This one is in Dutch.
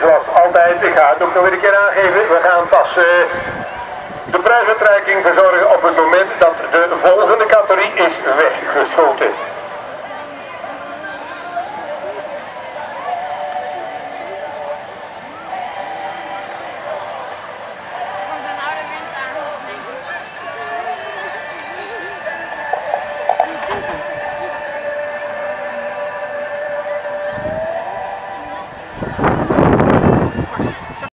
zoals altijd, ik ga het ook nog weer een keer aangeven, we gaan pas uh, de prijsuitreiking verzorgen op het moment dat de volgende categorie is weggeschoten.